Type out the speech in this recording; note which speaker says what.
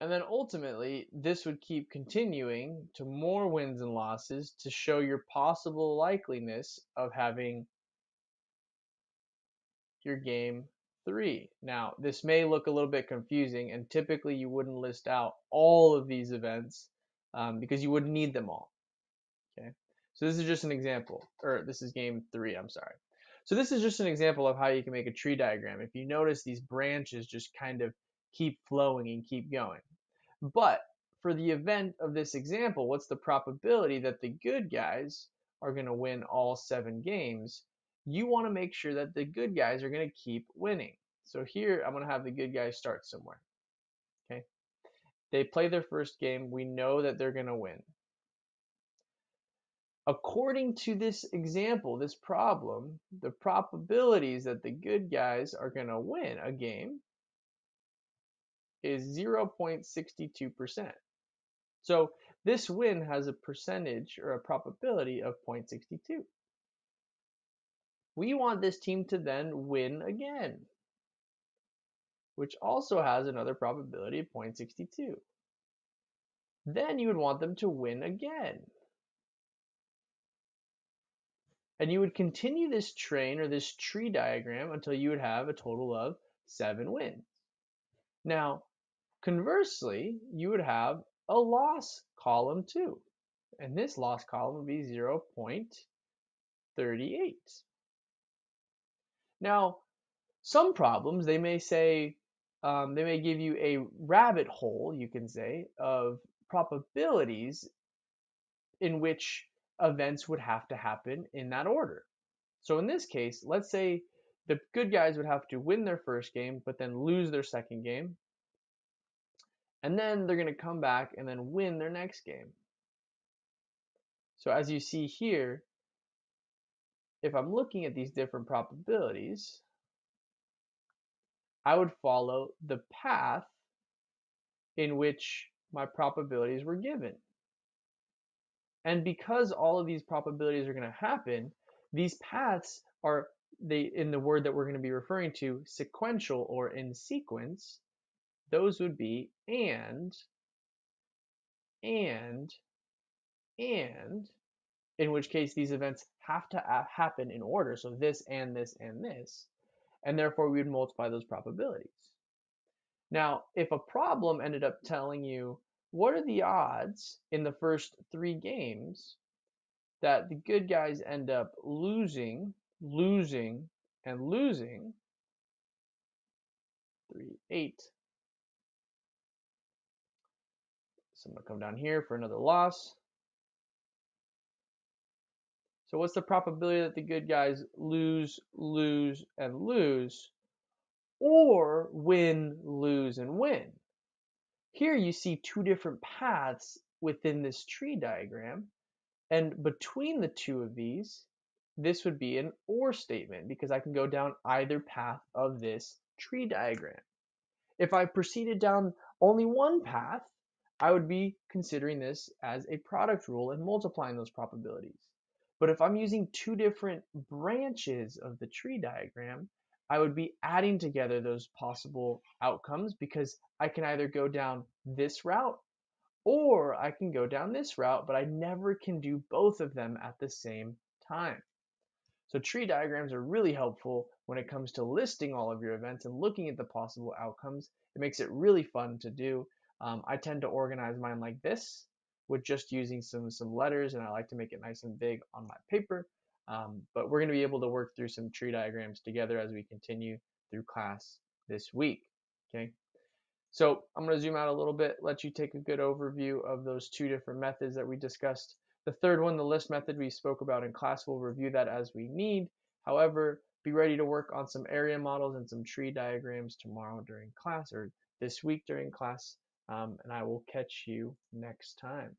Speaker 1: And then ultimately, this would keep continuing to more wins and losses to show your possible likeliness of having your game three. Now, this may look a little bit confusing, and typically you wouldn't list out all of these events um, because you wouldn't need them all. Okay, so this is just an example, or this is game three, I'm sorry. So this is just an example of how you can make a tree diagram. If you notice these branches just kind of keep flowing and keep going. But for the event of this example, what's the probability that the good guys are going to win all seven games? You want to make sure that the good guys are going to keep winning. So here I'm going to have the good guys start somewhere. Okay. They play their first game. We know that they're going to win. According to this example, this problem, the probabilities that the good guys are going to win a game is 0.62%. So this win has a percentage or a probability of 0.62. We want this team to then win again, which also has another probability of 0.62. Then you would want them to win again. And you would continue this train or this tree diagram until you would have a total of seven wins. Now, conversely, you would have a loss column too. And this loss column would be 0.38. Now, some problems, they may say, um, they may give you a rabbit hole, you can say, of probabilities in which events would have to happen in that order. So in this case, let's say the good guys would have to win their first game, but then lose their second game. And then they're going to come back and then win their next game. So as you see here, if I'm looking at these different probabilities, I would follow the path in which my probabilities were given. And because all of these probabilities are going to happen, these paths are they in the word that we're going to be referring to sequential or in sequence those would be and and and in which case these events have to happen in order so this and this and this and therefore we would multiply those probabilities now if a problem ended up telling you what are the odds in the first three games that the good guys end up losing, losing, and losing. Three, eight. So I'm going to come down here for another loss. So what's the probability that the good guys lose, lose, and lose, or win, lose, and win? Here you see two different paths within this tree diagram. And between the two of these, this would be an OR statement because I can go down either path of this tree diagram. If I proceeded down only one path, I would be considering this as a product rule and multiplying those probabilities. But if I'm using two different branches of the tree diagram, I would be adding together those possible outcomes because I can either go down this route or I can go down this route, but I never can do both of them at the same time. So tree diagrams are really helpful when it comes to listing all of your events and looking at the possible outcomes. It makes it really fun to do. Um, I tend to organize mine like this with just using some, some letters and I like to make it nice and big on my paper. Um, but we're going to be able to work through some tree diagrams together as we continue through class this week. Okay. So I'm going to zoom out a little bit, let you take a good overview of those two different methods that we discussed. The third one, the list method we spoke about in class, we'll review that as we need. However, be ready to work on some area models and some tree diagrams tomorrow during class or this week during class. Um, and I will catch you next time.